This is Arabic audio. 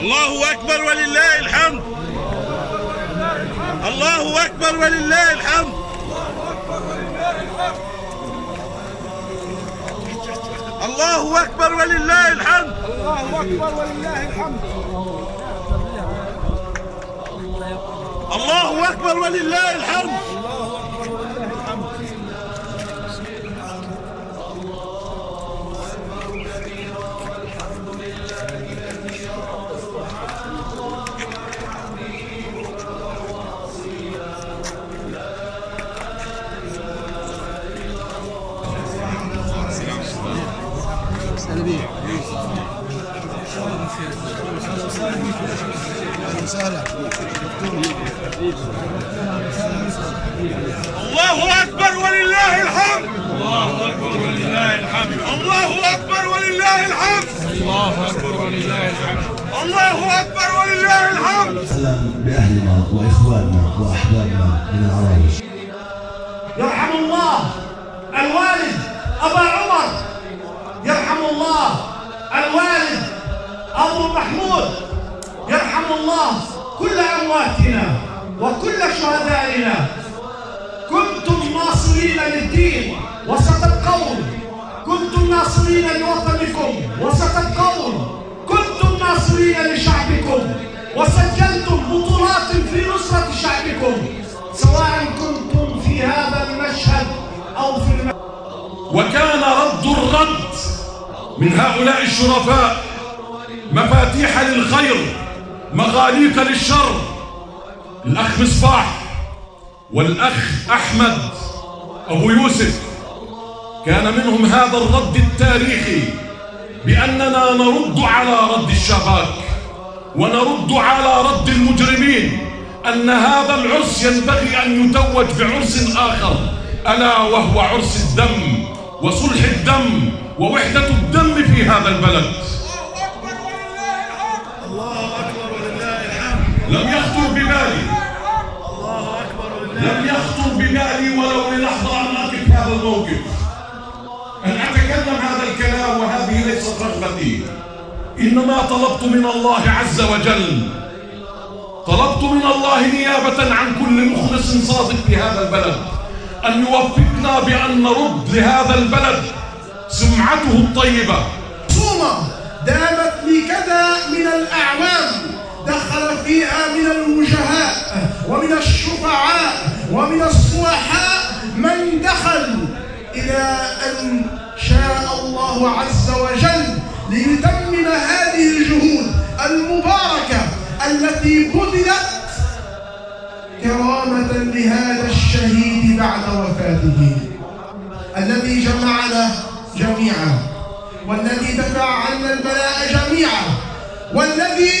الله أكبر ولله الحمد. الله أكبر ولله الحمد. الله أكبر ولله الحمد. الله أكبر ولله الحمد. الله أكبر ولله الحمد. الله أكبر ولله الحمد. الله أكبر ولله الحمد. الله أكبر ولله الحمد. الله أكبر ولله الحمد. الله أكبر ولله الحمد. سلام بأهلنا وإخواننا وأحبابنا من العرايش يرحم الله الوالد أبا عمر. يرحم الله الوالد أبو محمود. يرحم الله كل أمواتنا وكل شهدائنا. كنتم ناصرين للدين وستبقون. كنتم ناصرين لوطنكم وستبقون. كنتم ناصرين لشعبكم وسجلتم بطولات في نصرة شعبكم. سواء كنتم في هذا المشهد أو في المشهد وكان من هؤلاء الشرفاء مفاتيح للخير مغاليق للشر. الأخ مصباح والأخ أحمد أبو يوسف. كان منهم هذا الرد التاريخي بأننا نرد على رد الشباك ونرد على رد المجرمين أن هذا العرس ينبغي أن يتوج بعرس آخر ألا وهو عرس الدم وصلح الدم ووحدة الدم هذا البلد. لم يخطر ببالي. لم يخطر ببالي ولو للحظة أن أقف هذا الموقف. أن أتكلم هذا الكلام وهذه ليست رغبتي. إنما طلبت من الله عز وجل طلبت من الله نيابة عن كل مخلص صادق في هذا البلد. أن يوفقنا بأن نرد لهذا البلد سمعته الطيبة. منظومة دامت لكذا من الأعوام دخل فيها من الوجهاء ومن الشفعاء ومن الصلحاء من دخل إلى أن شاء الله عز وجل ليتمم هذه الجهود المباركة التي بذلت كرامة لهذا الشهيد بعد وفاته الذي جمعنا جميعا. والذي دفع عنا البلاء جميعا والذي